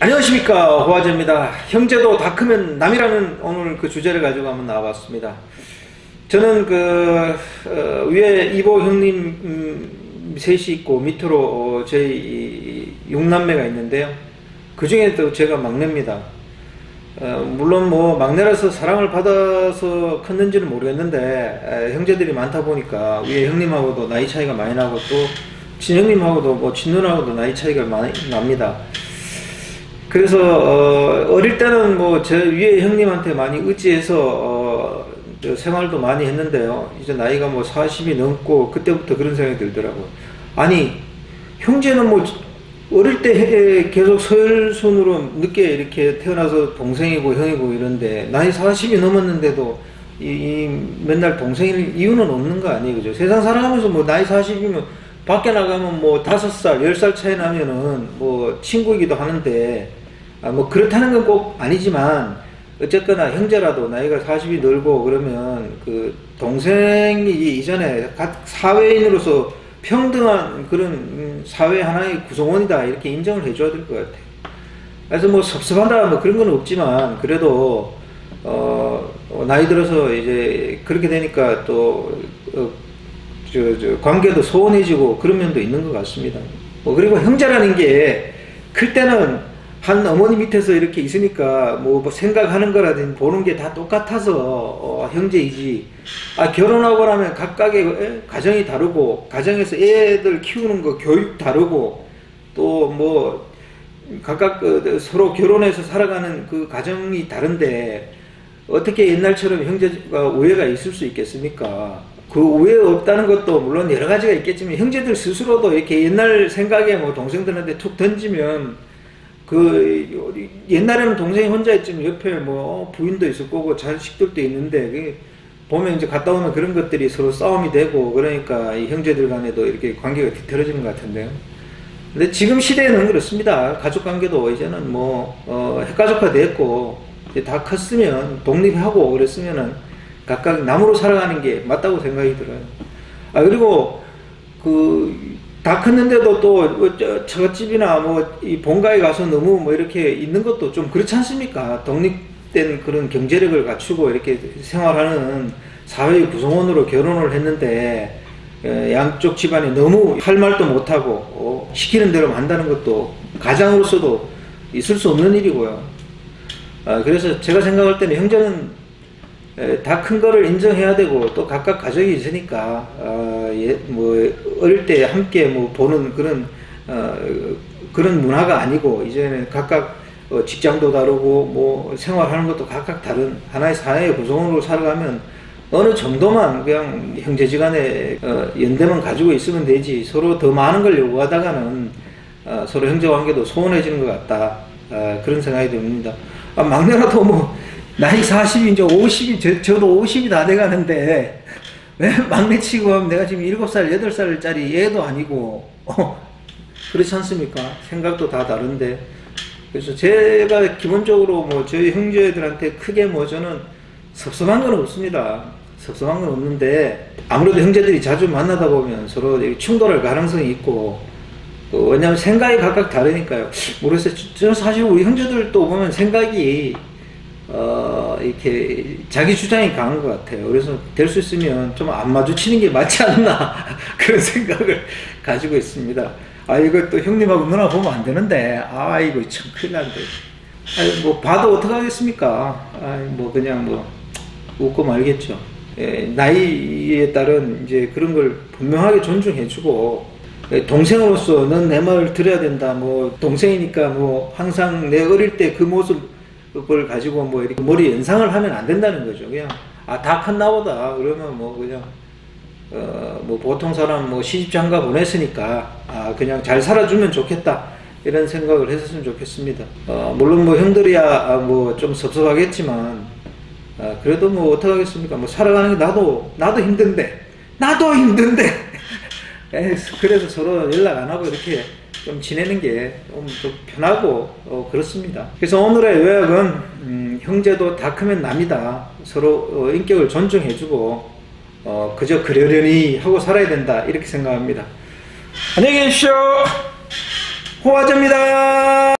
안녕하십니까 호화제입니다. 형제도 다 크면 남이라는 오늘 그 주제를 가지고 한번 나와봤습니다. 저는 그 어, 위에 이보 형님 음, 셋이 있고 밑으로 어, 저희 육남매가 있는데요. 그 중에 또 제가 막내입니다. 어, 물론 뭐 막내라서 사랑을 받아서 컸는지는 모르겠는데 에, 형제들이 많다 보니까 위에 형님하고도 나이 차이가 많이 나고 또 친형님하고도 뭐 친누나하고도 나이 차이가 많이 납니다 그래서 어, 릴 때는 뭐 제 위에 형님한테 많이 의지해서 어, 생활도 많이 했는데요. 이제 나이가 뭐 40이 넘고 그때부터 그런 생각이 들더라고요. 아니 형제는 뭐 어릴 때 계속 서열순으로 늦게 이렇게 태어나서 동생이고 형이고 이런데 나이 40이 넘었는데도 이, 이 맨날 동생일 이유는 없는 거 아니에요. 그죠? 세상 살아가면서 뭐 나이 40이면 밖에 나가면 뭐 5살, 10살 차이 나면은 뭐 친구이기도 하는데 아, 뭐 그렇다는 건 꼭 아니지만 어쨌거나 형제라도 나이가 40이 늘고 그러면 그 동생이 이전에 각 사회인으로서 평등한 그런 사회 하나의 구성원이다 이렇게 인정을 해줘야 될 것 같아요. 그래서 뭐 섭섭하다 뭐 그런 건 없지만 그래도 어, 어 나이 들어서 이제 그렇게 되니까 또 어, 저, 저 관계도 소원해지고 그런 면도 있는 것 같습니다. 뭐 그리고 형제라는 게 클 때는 한 어머니 밑에서 이렇게 있으니까 뭐, 뭐 생각하는 거라든지 보는 게 다 똑같아서 어, 형제이지. 아 결혼하고 나면 각각의 에? 가정이 다르고 가정에서 애들 키우는 거 교육 다르고 또 뭐 각각 그, 서로 결혼해서 살아가는 그 가정이 다른데 어떻게 옛날처럼 형제가 오해가 있을 수 있겠습니까? 그 오해 없다는 것도 물론 여러 가지가 있겠지만 형제들 스스로도 이렇게 옛날 생각에 뭐 동생들한테 툭 던지면 그 옛날에는 동생이 혼자 있지만 옆에 뭐 부인도 있을 거고 자식들도 있는데 보면 이제 갔다 오면 그런 것들이 서로 싸움이 되고 그러니까 이 형제들 간에도 이렇게 관계가 뒤틀어지는 것 같은데요. 근데 지금 시대에는 그렇습니다. 가족 관계도 이제는 뭐 어, 핵가족화 됐고 이제 다 컸으면 독립하고 그랬으면은 각각 남으로 살아가는 게 맞다고 생각이 들어요. 아 그리고 그 다 컸는데도 또 처갓집이나 뭐 이 본가에 가서 너무 뭐 이렇게 있는 것도 좀 그렇지 않습니까? 독립된 그런 경제력을 갖추고 이렇게 생활하는 사회의 구성원으로 결혼을 했는데 양쪽 집안이 너무 할 말도 못하고 어, 시키는 대로 한다는 것도 가장으로서도 있을 수 없는 일이고요. 아, 그래서 제가 생각할 때는 형제는 다 큰 거를 인정해야 되고 또 각각 가족이 있으니까 어, 예, 뭐 어릴 때 함께 뭐 보는 그런 어, 그런 문화가 아니고 이제는 각각 어, 직장도 다르고 뭐 생활하는 것도 각각 다른 하나의 사회의 구성원으로 살아가면 어느 정도만 그냥 형제지간에 어, 연대만 가지고 있으면 되지 서로 더 많은 걸 요구하다가는 어, 서로 형제관계도 소원해지는 것 같다 어, 그런 생각이 듭니다. 아, 막내라도 뭐 나이 40이 이제 50이, 저, 저도 50이 다 돼가는데, 왜 막내 치고 하면 내가 지금 7살, 8살짜리 얘도 아니고, 어, 그렇지 않습니까? 생각도 다 다른데. 그래서 제가 기본적으로 뭐 저희 형제들한테 크게 뭐 저는 섭섭한 건 없습니다. 섭섭한 건 없는데, 아무래도 형제들이 자주 만나다 보면 서로 충돌할 가능성이 있고, 또 왜냐면 생각이 각각 다르니까요. 모르겠어요. 저는 사실 우리 형제들도 보면 생각이 어, 이렇게 자기 주장이 강한 것 같아요. 그래서 될 수 있으면 좀 안 마주치는 게 맞지 않나 그런 생각을 가지고 있습니다. 아 이거 또 형님하고 누나 보면 안 되는데 아 이거 참 큰일 난데. 아니 뭐 봐도 어떡 하겠습니까? 아뭐 그냥 뭐 웃고 말겠죠. 예, 나이에 따른 이제 그런 걸 분명하게 존중해주고 예, 동생으로서 넌내말 들어야 된다. 뭐 동생이니까 뭐 항상 내 어릴 때 그 모습 그 걸 가지고 뭐 이렇게 머리 연상을 하면 안 된다는 거죠. 그냥 아 다 컸나 보다. 그러면 뭐 그냥 어 뭐 보통 사람 뭐 시집 장가 보냈으니까 아 그냥 잘 살아주면 좋겠다. 이런 생각을 했었으면 좋겠습니다. 어 물론 뭐 형들이야 아 뭐좀 섭섭하겠지만 아 그래도 뭐 어떡하겠습니까? 뭐 살아가는 게 나도 나도 힘든데 나도 힘든데 그래서 서로 연락 안 하고 이렇게 좀 지내는 게 좀 편하고 어, 그렇습니다. 그래서 오늘의 요약은 음, 형제도 다 크면 남이다. 서로 어, 인격을 존중해주고 어, 그저 그러려니 하고 살아야 된다 이렇게 생각합니다. 안녕히 계십시오. 호화제입니다.